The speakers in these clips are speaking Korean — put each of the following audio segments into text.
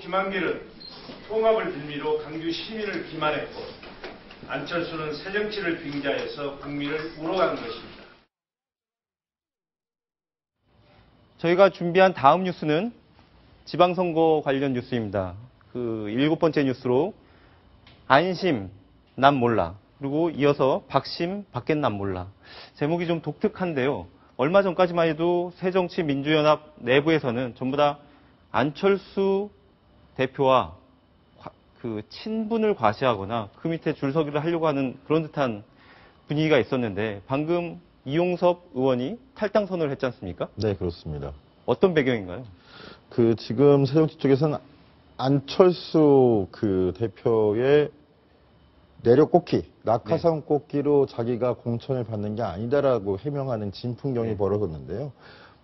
김한길은 통합을 빌미로 강주 시민을 기만했고 안철수는 새정치를 빙자해서 국민을 우러간 것입니다. 저희가 준비한 다음 뉴스는 지방선거 관련 뉴스입니다. 그 일곱 번째 뉴스로 안심, 난 몰라. 그리고 이어서 박심, 밖엔 난 몰라. 제목이 좀 독특한데요. 얼마 전까지만 해도 새정치민주연합 내부에서는 전부 다 안철수 대표와 과- 그 친분을 과시하거나 그 밑에 줄서기를 하려고 하는 그런 듯한 분위기가 있었는데 방금 이용섭 의원이 탈당 선언을 했지 않습니까? 네, 그렇습니다. 어떤 배경인가요? 그 지금 새정치 쪽에서는 안철수 그 대표의 내력 꽂기, 낙하산 꽂기로 자기가 공천을 받는 게 아니다라고 해명하는 진풍경이 네. 벌어졌는데요.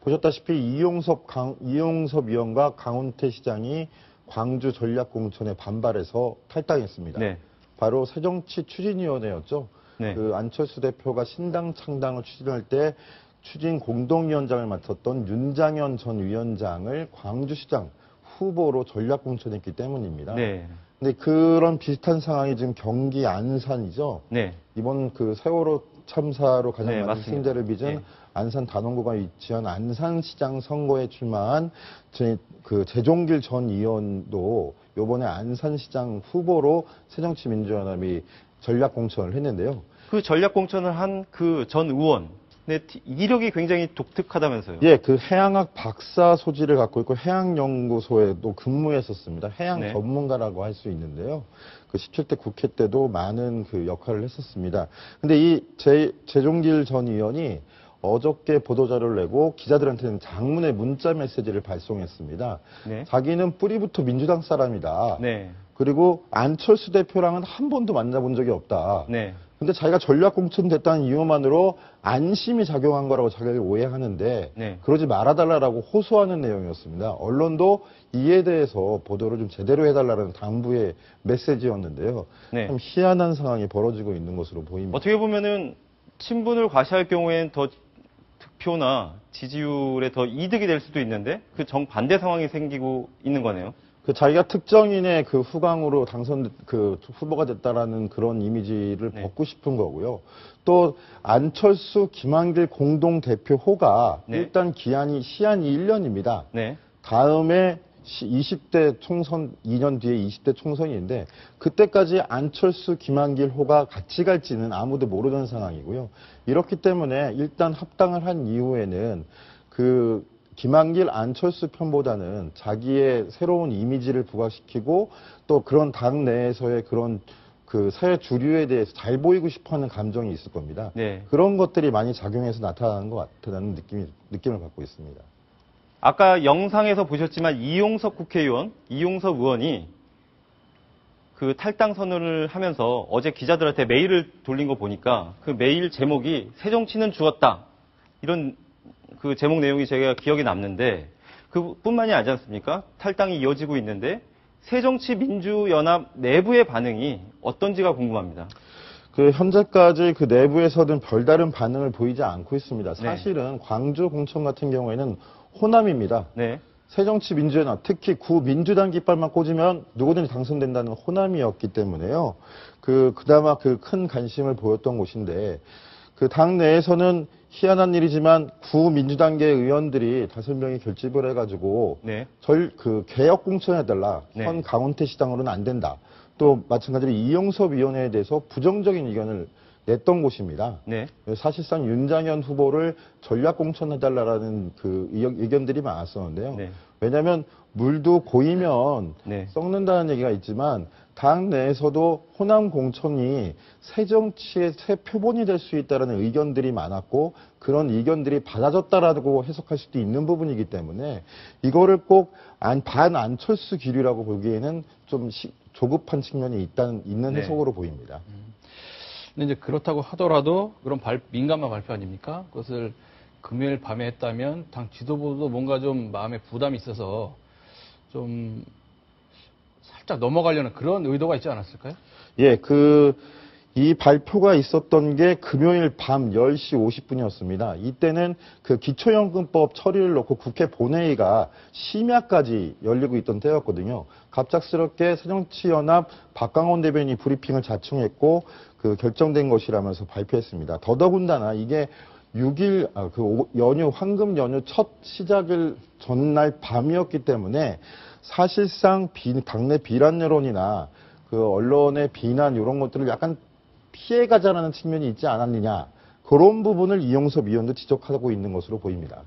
보셨다시피 이용섭 강, 이용섭 의원과 강훈태 시장이 광주 전략 공천에 반발해서 탈당했습니다. 네. 바로 새정치 추진위원회였죠. 네. 그 안철수 대표가 신당 창당을 추진할 때 추진 공동위원장을 맡았던 윤장현 전 위원장을 광주시장 후보로 전략 공천했기 때문입니다. 네. 근데 그런 비슷한 상황이 지금 경기 안산이죠. 네. 이번 그 세월호 참사로 가장 네, 많은 맞습니다. 승자를 빚은 네. 안산 단원구가 위치한 안산시장 선거에 출마한 제, 그 재종길 전 의원도 요번에 안산시장 후보로 새정치민주연합이 전략 공천을 했는데요. 그 전략 공천을 한 그 전 의원. 네, 이력이 굉장히 독특하다면서요. 예, 그 해양학 박사 소지를 갖고 있고 해양연구소에도 근무했었습니다. 해양 네. 전문가라고 할 수 있는데요. 그 17대 국회 때도 많은 그 역할을 했었습니다. 근데 이 제, 재종길 전 의원이 어저께 보도자료를 내고 기자들한테는 장문의 문자 메시지를 발송했습니다. 네. 자기는 뿌리부터 민주당 사람이다. 네. 그리고 안철수 대표랑은 한 번도 만나본 적이 없다. 네. 근데 자기가 전략 공천됐다는 이유만으로 안심이 작용한 거라고 자기를 오해하는데 네. 그러지 말아달라고 호소하는 내용이었습니다. 언론도 이에 대해서 보도를 좀 제대로 해달라는 당부의 메시지였는데요. 네. 참 희한한 상황이 벌어지고 있는 것으로 보입니다. 어떻게 보면은 친분을 과시할 경우에는 더 득표나 지지율에 더 이득이 될 수도 있는데 그 정반대 상황이 생기고 있는 거네요. 그 자기가 특정인의 그 후광으로 당선 그 후보가 됐다라는 그런 이미지를 네. 벗고 싶은 거고요. 또 안철수 김한길 공동 대표 호가 네. 일단 기한이 시한이 1년입니다. 네. 다음에 시- 20대 총선 2년 뒤에 20대 총선인데 그때까지 안철수 김한길 호가 같이 갈지는 아무도 모르는 상황이고요. 이렇기 때문에 일단 합당을 한 이후에는 그 김한길 안철수 편보다는 자기의 새로운 이미지를 부각시키고 또 그런 당 내에서의 그런 그 사회 주류에 대해서 잘 보이고 싶어하는 감정이 있을 겁니다. 네. 그런 것들이 많이 작용해서 나타나는 것 같다는 느낌이 느낌을 갖고 있습니다. 아까 영상에서 보셨지만 이용섭 국회의원, 이용섭 의원이 그 탈당 선언을 하면서 어제 기자들한테 메일을 돌린 거 보니까 그 메일 제목이 새정치는 죽었다. 이런 그 제목 내용이 제가 기억에 남는데 그뿐만이 아니지 않습니까? 탈당이 이어지고 있는데 새정치민주연합 내부의 반응이 어떤지가 궁금합니다. 그 현재까지 그 내부에서는 별다른 반응을 보이지 않고 있습니다. 네. 사실은 광주 공천 같은 경우에는 호남입니다. 네. 새정치민주연합, 특히 구민주당 깃발만 꽂으면 누구든지 당선된다는 호남이었기 때문에요. 그, 그나마 그 큰 관심을 보였던 곳인데, 그 당 내에서는 희한한 일이지만 구민주당계 의원들이 다섯 명이 결집을 해가지고 네. 절, 그, 개혁 공천해달라. 네. 현 강원태 시장으로는 안 된다. 또, 마찬가지로 이영섭 위원회에 대해서 부정적인 의견을 냈던 곳입니다. 네. 사실상 윤장현 후보를 전략 공천해달라는 그 의견- 의견들이 많았었는데요. 네. 왜냐하면 물도 고이면 네. 썩는다는 얘기가 있지만 당 내에서도 호남 공천이 새 정치의 새 표본이 될 수 있다는 의견들이 많았고 그런 의견들이 받아졌다라고 해석할 수도 있는 부분이기 때문에 이거를 꼭반 안철수 기류라고 보기에는 좀 시- 조급한 측면이 있다는 있는 네. 해석으로 보입니다. 근데 이제 그렇다고 하더라도 그런 발- 민감한 발표 아닙니까? 그것을 금요일 밤에 했다면 당 지도부도 뭔가 좀 마음에 부담이 있어서 좀 살짝 넘어가려는 그런 의도가 있지 않았을까요? 예, 그 이 발표가 있었던 게 금요일 밤 10시 50분이었습니다. 이때는 그 기초연금법 처리를 놓고 국회 본회의가 심야까지 열리고 있던 때였거든요. 갑작스럽게 새정치연합 박강원 대변인이 브리핑을 자청했고 그 결정된 것이라면서 발표했습니다. 더더군다나 이게 6일 아, 그 오- 연휴 황금 연휴 첫 시작을 전날 밤이었기 때문에 사실상 비- 당내 비란 여론이나 그 언론의 비난 이런 것들을 약간 피해가자라는 측면이 있지 않았느냐 그런 부분을 이용섭 위원도 지적하고 있는 것으로 보입니다.